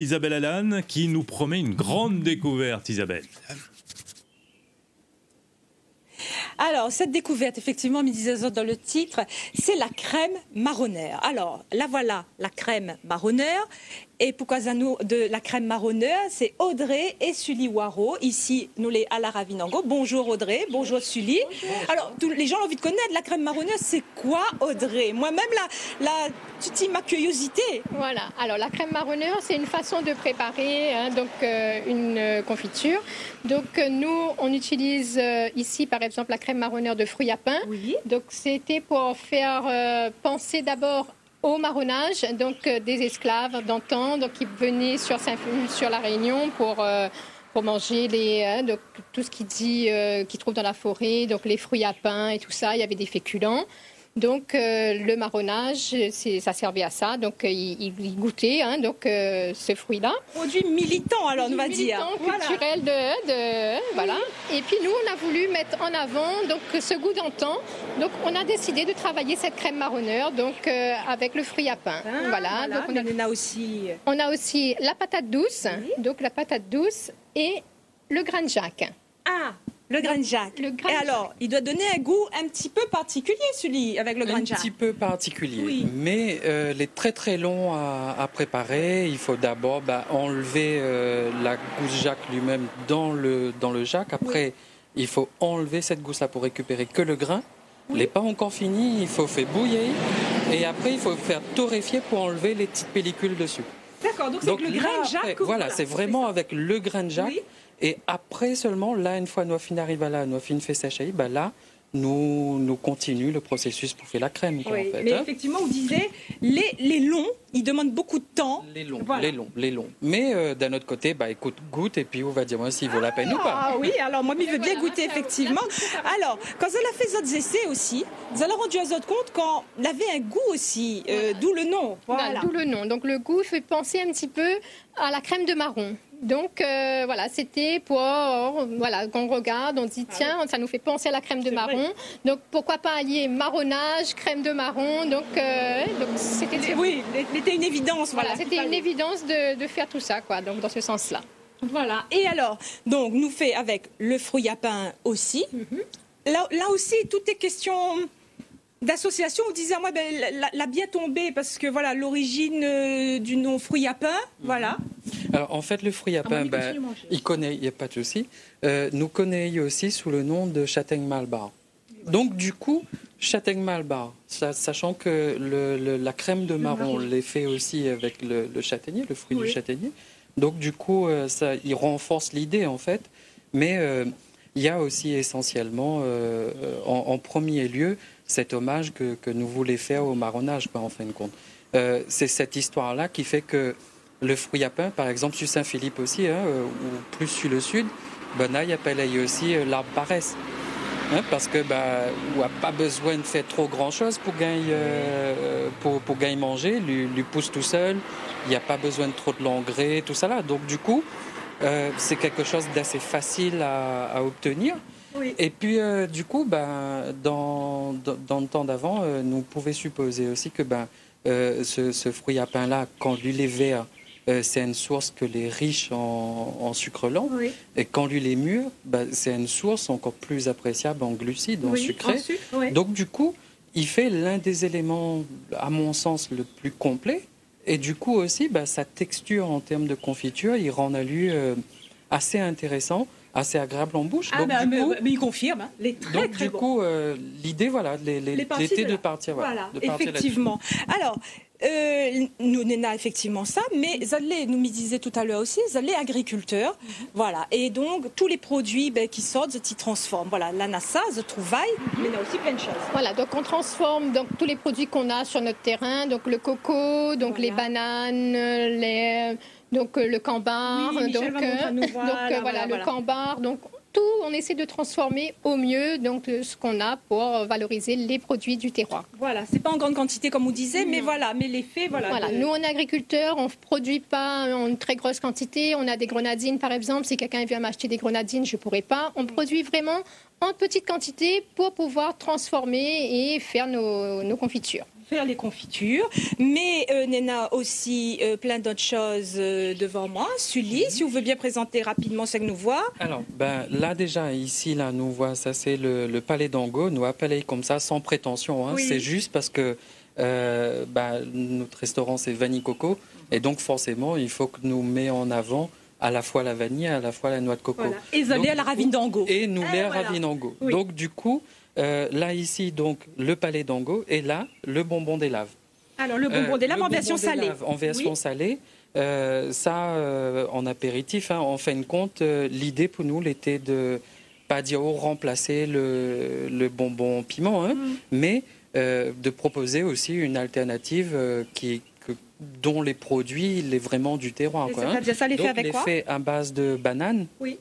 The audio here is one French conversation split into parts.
Isabelle Alan qui nous promet une grande découverte, Isabelle. Alors, cette découverte, effectivement, midi dans le titre, c'est la crème marronnaire. Alors, la voilà, la crème marronnaire. Et pourquoi nous de la crème marronneur, c'est Audrey et Sully Waro. Ici, nous les à la Ravinango. Bonjour Audrey, bonjour Sully. Alors, tous les gens ont envie de connaître la crème marronneur. C'est quoi Audrey? Moi-même, la, la titille ma curiosité. Voilà. Alors, la crème marronneur, c'est une façon de préparer hein, donc euh, une euh, confiture. Donc, euh, nous, on utilise ici, par exemple, la crème marronneur de fruits à pain. Oui. Donc, c'était pour faire penser d'abord au marronnage, donc euh, des esclaves d'antan, donc qui venaient sur, sur la Réunion pour euh, manger les, hein, tout ce qui dit, euh, qu'ils trouvent dans la forêt, donc les fruits à pain et tout ça. Il y avait des féculents. Donc euh, le marronnage, ça servait à ça. Donc euh, il, goûtait hein, donc euh, ce fruit-là. Produit militant alors on va dire. culturel de, voilà. Et puis nous on a voulu mettre en avant donc ce goût d'antan. Donc on a décidé de travailler cette crème marronneur donc avec le fruit à pain. Ah, voilà. Donc on a, aussi. On a aussi la patate douce. Donc la patate douce et le grain de jack. Ah le grain de Jacques. Et alors, il doit donner un goût un petit peu particulier, celui avec le grain de Jacques. Un petit peu particulier. Mais euh, il est très très long à, préparer. Il faut d'abord bah, enlever euh, la gousse Jacques lui-même dans le, dans le Jacques. Après, il faut enlever cette gousse-là pour récupérer que le grain. Il n'est pas encore fini, il faut faire bouillir. Et après, il faut faire torréfier pour enlever les petites pellicules dessus. D'accord, donc c'est le grain de Jacques. Voilà, c'est vraiment avec le grain de Jacques. Et après seulement, là, une fois Noafine arrive à là, Noafine fait sécher, ben là, nous, nous continuons le processus pour faire la crème. oui, mais hein. effectivement, on disait, les, les longs, ils demandent beaucoup de temps. Les longs, les longs, les longs. Mais euh, d'un autre côté, bah, écoute, goûte et puis on va dire s'il vaut la peine ou pas. Ah oui, alors moi, je veux bien goûter, effectivement. Alors, quand elle a fait d'autres essais aussi, vous avez rendu à votre compte quand elle avait un goût aussi, euh, d'où le nom. Voilà. D'où le nom. Donc le goût fait penser un petit peu à la crème de marron. Donc euh, voilà, c'était pour voilà qu'on regarde, on dit ah tiens, ça nous fait penser à la crème de marron. Donc pourquoi pas allier marronnage, crème de marron. Donc euh, c'était oui, c'était une évidence. Voilà, c'était une évidence de, faire tout ça quoi. Donc dans ce sens-là. Voilà. Et alors, donc nous fait avec le fruit à pain aussi. Mhm. là, là aussi, tout est question d'association vous disait moi ben, la, bien tombé parce que voilà l'origine euh, du nom fruit à pain mhm. voilà. Alors en fait le fruit à ah, pain ben, il connaît il n'y a pas de souci. Euh, nous connaît aussi sous le nom de châtaigne malbar donc du coup châtaigne malbar sachant que la crème de marron l'est fait aussi avec le, châtaignier le fruit du châtaignier. Donc du coup euh, ça il renforce l'idée en fait. Mais il y a aussi essentiellement en premier lieu cet hommage que, que nous voulions faire au marronnage, en fin de compte. Euh, c'est cette histoire-là qui fait que le fruit à pain, par exemple, sur Saint-Philippe aussi, hein, euh, ou plus sur le sud, ben il appelle aussi euh, l'arbre paresse. Hein, parce que bah, on n'a pas besoin de faire trop grand chose pour gagner, pour, pour gagner manger, lui, lui pousse tout seul, il n'y a pas besoin de trop de l'engrais, tout ça là. Donc du coup, c'est quelque chose d'assez facile à obtenir. Et puis, euh, du coup, ben, dans, dans, le temps d'avant, euh, nous pouvions supposer aussi que ben, euh, ce, fruit à pain-là, quand lui est vert, c'est une source que les riches en, sucre lent. Et quand lui est mûr, ben, c'est une source encore plus appréciable en glucides, en sucré. Donc, du coup, il fait l'un des éléments, à mon sens, le plus complet. Et du coup aussi, ben, sa texture en termes de confiture, il rend à lui assez intéressant assez agréable en bouche. Ah, donc, bah, mais, il confirme, hein. les très donc, du coup, euh, l'idée, voilà, l'été de partir. Voilà, effectivement. Alors, euh, nous n'avons effectivement ça, mais Zalé nous me disait tout à l'heure aussi, Zalé agriculteur, mhm. voilà, et donc tous les produits ben, qui sortent, ils transforment. Voilà, la NASA, The Trouvaille, mhm. mais il y a aussi plein de choses. Voilà, donc on transforme donc tous les produits qu'on a sur notre terrain, donc le coco, donc les bananes, les donc euh, le cambar, donc, euh, donc voilà, voilà, le cambar, donc tout, on essaie de transformer au mieux donc ce qu'on a pour valoriser les produits du terroir. Voilà, c'est pas en grande quantité comme vous disiez, mais voilà, mais l'effet, voilà. Voilà, nous on est agriculteurs, on ne produit pas en très grosse quantité. On a des grenadines par exemple. Si quelqu'un vient m'acheter des grenadines, je pourrais pas. On produit vraiment en petite quantité pour pouvoir transformer et faire nos, nos confitures. Faire les confitures. Mais euh, Nena aussi euh, plein d'autres choses euh, devant moi. Sully, si vous voulez bien présenter rapidement ce que nous voit. Alors, ben, là déjà, ici, là, nous voit, ça c'est le, palais d'Ango. Nous appelons comme ça, sans prétention. Hein. C'est juste parce que ben, notre restaurant c'est Vanille Coco. Et donc forcément, il faut que nous mettions en avant à la fois la vanille, à la fois la noix de coco. Et vous allez à la ravine d'Ango. Et nous ah, à la ravine d'Ango. Donc du coup, euh, là ici donc le palais d'Ango et là le bonbon des laves. Alors le bonbon des laves en version salée. En version salée. Euh, ça, euh, en apéritif, hein, en fin de compte, l'idée pour nous était de pas dire oh, remplacer le, le bonbon piment, hein, mm. mais de proposer aussi une alternative qui, dont les produits, il est vraiment du terroir. Quoi, hein. Ça les fait avec quoi fait à base de banane. Oui.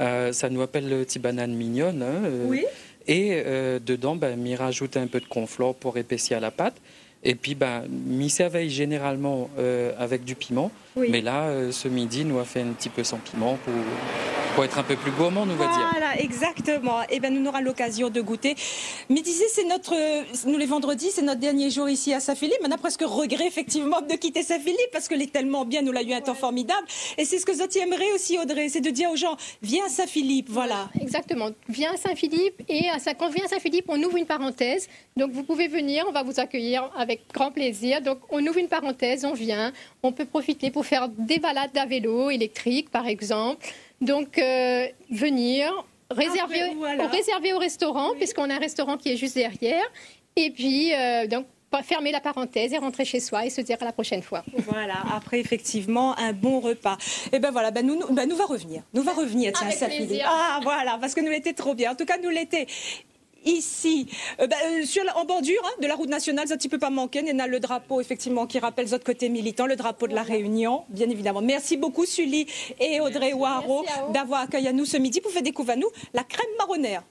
Euh, ça nous appelle le petit banane mignonne. Hein, euh. oui. Et euh, dedans, ben, m'y rajoute un peu de conflore pour épaissir la pâte. Et puis, ben, m'y s'éveille généralement avec du piment. Mais là, ce midi, nous a fait un petit peu sans piment pour pour être un peu plus gourmand, nous va dire. Voilà, exactement. Et eh ben, nous aurons l'occasion de goûter. Mais disait, c'est notre, nous les vendredis, c'est notre dernier jour ici à Saint-Philippe. On a presque regret effectivement de quitter Saint-Philippe parce que est tellement bien, nous l'a eu un temps formidable. Et c'est ce que Zotti aimerait aussi, Audrey, c'est de dire aux gens, viens à Saint-Philippe, voilà. Exactement. Viens à Saint-Philippe et à, quand on vient à Saint-Philippe, on ouvre une parenthèse. Donc vous pouvez venir, on va vous accueillir avec grand plaisir. Donc on ouvre une parenthèse, on vient, on peut profiter pour faire des balades à vélo électrique, par exemple. Donc, euh, venir, réserver au restaurant, puisqu'on a un restaurant qui est juste derrière. Et puis, euh, donc, fermer la parenthèse et rentrer chez soi et se dire à la prochaine fois. Voilà, après effectivement un bon repas. Et eh ben voilà, ben nous, ben nous va revenir, nous va revenir, tiens, ça Ah voilà, parce que nous l'étions trop bien. En tout cas, nous l'étions ici, euh, bah, euh, sur, en bordure hein, de la route nationale, ça ne peut pas manquer. Il y a le drapeau, effectivement, qui rappelle notre côté militant, le drapeau de la Réunion, bien évidemment. Merci beaucoup, Sully et Audrey Ouaro, d'avoir accueilli à nous ce midi pour faire découvrir à nous la crème marronnaire.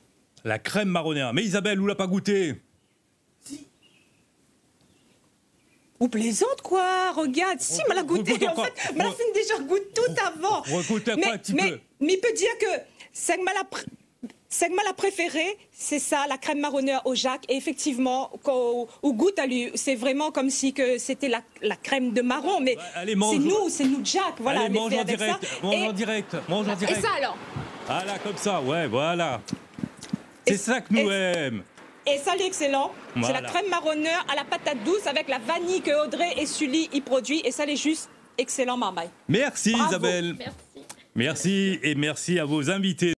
La crème marronnaire. Mais Isabelle, vous l'a pas goûté? Ou plaisante quoi, regarde, si, on l'a goûté, en fait, on l'a déjà goût tout avant. mais, quoi, un petit mais, mais il peut dire que c'est mal Segma la préférée, c'est ça, la crème marronneur au Jacques. Et effectivement, au, goût à lui, c'est vraiment comme si que c'était la, crème de marron. Mais c'est nous, c'est nous Jack. Voilà, Allez, mange en direct, mange en direct, mange en direct. Et ça alors Voilà, comme ça, ouais, voilà. C'est ça que nous aimons. Et ça, l'excellent, c'est la crème marronneur à la patate douce avec la vanille que Audrey et Sully y produisent. Et ça, est juste excellent, marmaille. Merci Isabelle. Merci. Merci et merci à vos invités.